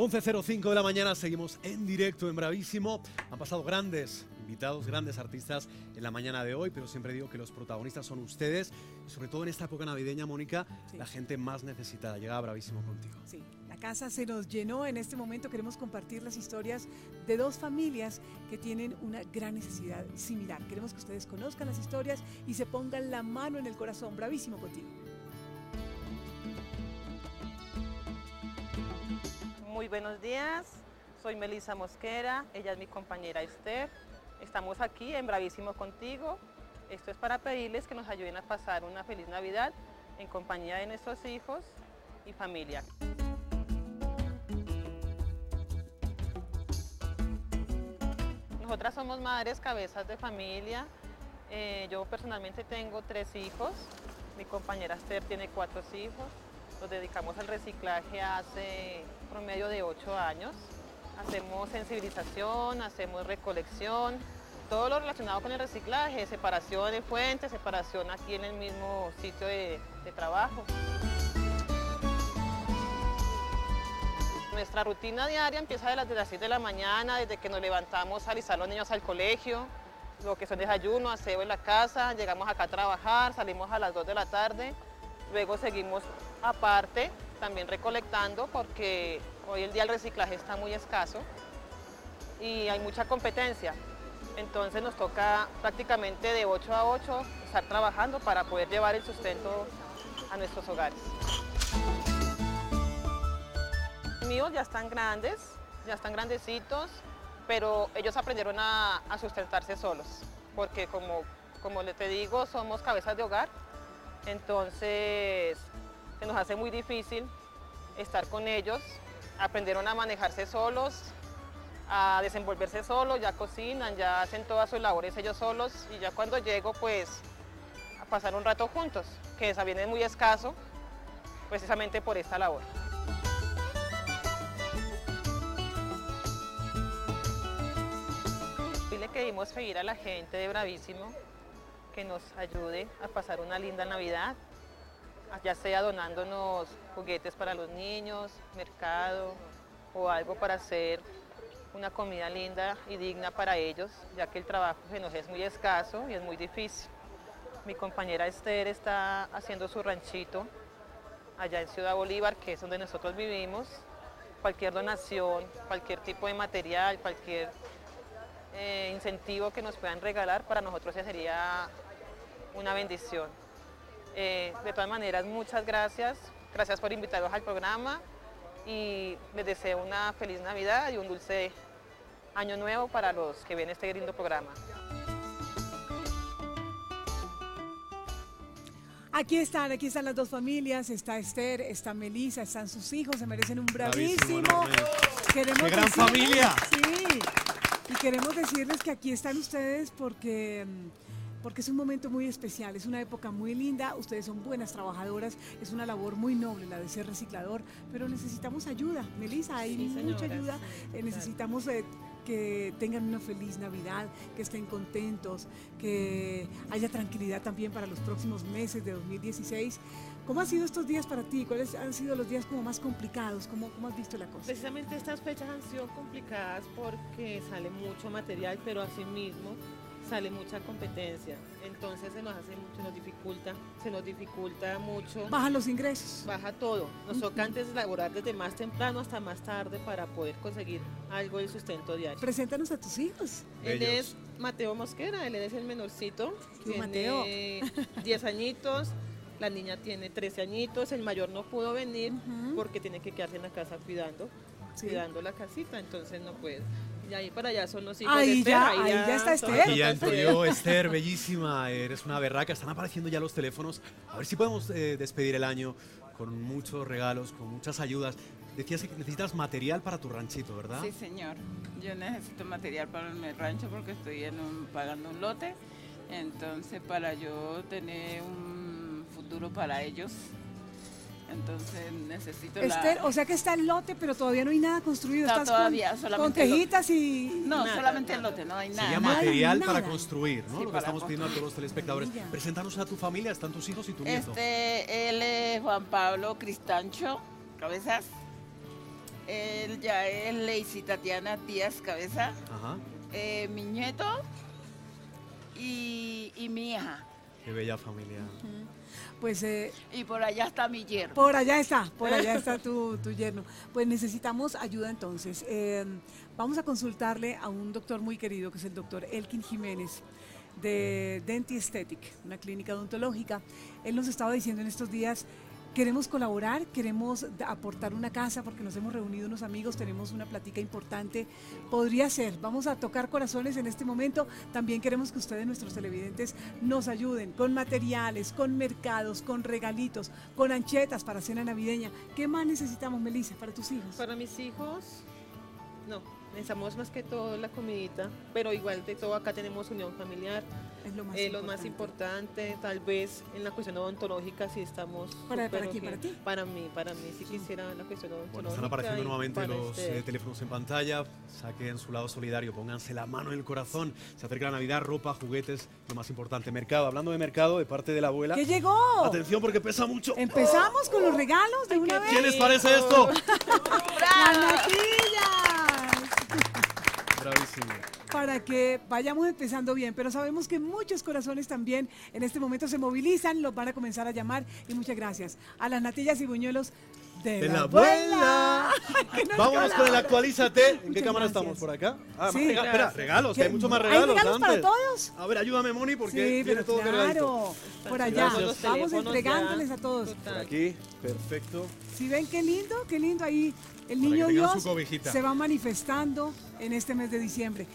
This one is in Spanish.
11.05 de la mañana, seguimos en directo en Bravísimo. Han pasado grandes invitados, grandes artistas en la mañana de hoy, pero siempre digo que los protagonistas son ustedes, y sobre todo en esta época navideña, Mónica, Sí. la gente más necesitada. Llega Bravísimo contigo. Sí, la casa se nos llenó. En este momento queremos compartir las historias de dos familias que tienen una gran necesidad similar. Queremos que ustedes conozcan las historias y se pongan la mano en el corazón. Bravísimo contigo. Muy buenos días, soy Melisa Mosquera, ella es mi compañera Esther. Estamos aquí en Bravísimo Contigo. Esto es para pedirles que nos ayuden a pasar una feliz Navidad en compañía de nuestros hijos y familia. Nosotras somos madres cabezas de familia. Eh, yo personalmente tengo tres hijos. Mi compañera Esther tiene cuatro hijos. Nos dedicamos al reciclaje hace promedio de ocho años. Hacemos sensibilización, hacemos recolección, todo lo relacionado con el reciclaje, separación de fuentes, separación aquí en el mismo sitio de, trabajo. Nuestra rutina diaria empieza de las, de las 6 de la mañana, desde que nos levantamos a alistar a los niños al colegio, lo que son desayuno, aseo en la casa, llegamos acá a trabajar, salimos a las 2 de la tarde, luego seguimos aparte también recolectando porque hoy el día el reciclaje está muy escaso y hay mucha competencia. Entonces nos toca prácticamente de 8 a 8 estar trabajando para poder llevar el sustento a nuestros hogares. Míos ya están grandes, ya están grandecitos, pero ellos aprendieron a, sustentarse solos, porque como, como te digo, somos cabezas de hogar, entonces se nos hace muy difícil estar con ellos, aprendieron a manejarse solos, a desenvolverse solos, ya cocinan, ya hacen todas sus labores ellos solos y ya cuando llego pues a pasar un rato juntos, que también es muy escaso precisamente por esta labor. Hoy le queremos pedir a la gente de Bravísimo que nos ayude a pasar una linda Navidad, ya sea donándonos juguetes para los niños, mercado o algo para hacer una comida linda y digna para ellos, ya que el trabajo se nos es muy escaso y es muy difícil. Mi compañera Esther está haciendo su ranchito allá en Ciudad Bolívar, que es donde nosotros vivimos. Cualquier donación, cualquier tipo de material, cualquier eh, incentivo que nos puedan regalar, para nosotros sería una bendición. Eh, de todas maneras, muchas gracias. Gracias por invitarnos al programa y les deseo una feliz Navidad y un dulce año nuevo para los que ven este lindo programa. Aquí están, aquí están las dos familias. Está Esther, está Melissa, están sus hijos. Se merecen un Bravísimo, bravísimo. Queremos ¡Qué gran decirles- familia! Sí. Y queremos decirles que aquí están ustedes porque, mm, porque es un momento muy especial, es una época muy linda, ustedes son buenas trabajadoras, es una labor muy noble la de ser reciclador, pero necesitamos ayuda. Melissa, hay Sí, mucha ayuda, eh, necesitamos eh, que tengan una feliz Navidad, que estén contentos, que haya tranquilidad también para los próximos meses de 2016. ¿Cómo han sido estos días para ti? ¿Cuáles han sido los días como más complicados? ¿Cómo, cómo has visto la cosa? Precisamente estas fechas han sido complicadas porque sale mucho material, pero asimismo sale mucha competencia. Entonces se nos hace mucho, nos dificulta, se nos dificulta mucho, Bajan los ingresos. baja todo. Nos toca antes laborar desde más temprano hasta más tarde para poder conseguir algo del sustento diario. Preséntanos a tus hijos. Él es Mateo Mosquera, él es el menorcito, ¿Qué, tiene 10 añiñitos, la niña tiene 13 añitos, el mayor no pudo venir porque tiene que quedarse en la casa cuidando, Sí. cuidando la casita, entonces no puede. Y ahí para allá son los hijos Ahí de Esther, ya- ahí ya está Esther. Aquí ya entró Esther, bellísima, eres una berraca, están apareciendo ya los teléfonos. A ver si podemos eh, despedir el año con muchos regalos, con muchas ayudas. Decías que necesitas material para tu ranchito, ¿verdad? Sí, señor. Yo necesito material para mi rancho porque estoy en un- pagando un lote. Entonces, para yo tener un futuro para ellos, entonces necesito Esther, la... o sea que está el lote, pero todavía no hay nada construido. No, Estás con- todavía, con, solamente el lote. tejitas y... No, Nada, solamente el nada. lote, no hay Sería nada. ma- material nada. para construir, ¿no? Sí, Lo que estamos pidiendo a todos los telespectadores. Preséntanos a tu familia, están tus hijos y tu nieto. Este, él es Juan Pablo Cristancho, cabezas. Él ya es Lacey Tatiana Díaz Cabeza, Ajá. eh, mi nieto y, y mi hija. Qué bella familia. Pues eh, Y por allá está mi yerno. por allá está, por allá está tu, tu yerno. Pues necesitamos ayuda entonces. Eh, vamos a consultarle a un doctor muy querido que es el doctor Elkin Jiménez de Denti Aesthetic, una clínica odontológica. Él nos estaba diciendo en estos días, queremos colaborar, queremos aportar una casa porque nos hemos reunido unos amigos, tenemos una platica importante. Podría ser, vamos a tocar corazones en este momento. También queremos que ustedes, nuestros televidentes, nos ayuden con materiales, con mercados, con regalitos, con anchetas para cena navideña. ¿Qué más necesitamos, Melissa, para tus hijos? Para mis hijos, no, necesitamos más que todo la comidita, pero igual de todo acá tenemos unión familiar. Es lo más Eh, lo más importante. tal vez en la cuestión odontológica sí estamos. ¿Para- para quién? ¿Para ti? Para mí, para mí, si quisiera la cuestión odontológica. Bueno, están apareciendo nuevamente los ustedes. eh, teléfonos en pantalla. Saquen su lado solidario, pónganse la mano en el corazón. Se acerca la Navidad, ropa, juguetes, lo más importante. Mercado, hablando de mercado, de parte de la abuela. ¿Qué llegó? Atención porque pesa mucho. Empezamos con los regalos de una vez. ¿Qué les parece esto? ¡Las natillas! Para que vayamos empezando bien, pero sabemos que muchos corazones también en este momento se movilizan, los van a comenzar a llamar y muchas gracias. A las natillas y buñuelos de, De la la abuela. Vámonos con el actualízate. ¿En qué Muchas cámara gracias. estamos? ¿Por acá? Ah, Sí. rega- espera, regalos, que hay ¿Qué? muchos más ¿Hay regalos. regalos para todos? A ver, ayúdame, Moni, porque Sí, viene todo cargadito. claro, por allá. Gracias. Vamos entregándoles ya. a todos. Por aquí, perfecto. Si ven qué lindo, qué lindo ahí. El niño Dios se va manifestando en este mes de diciembre.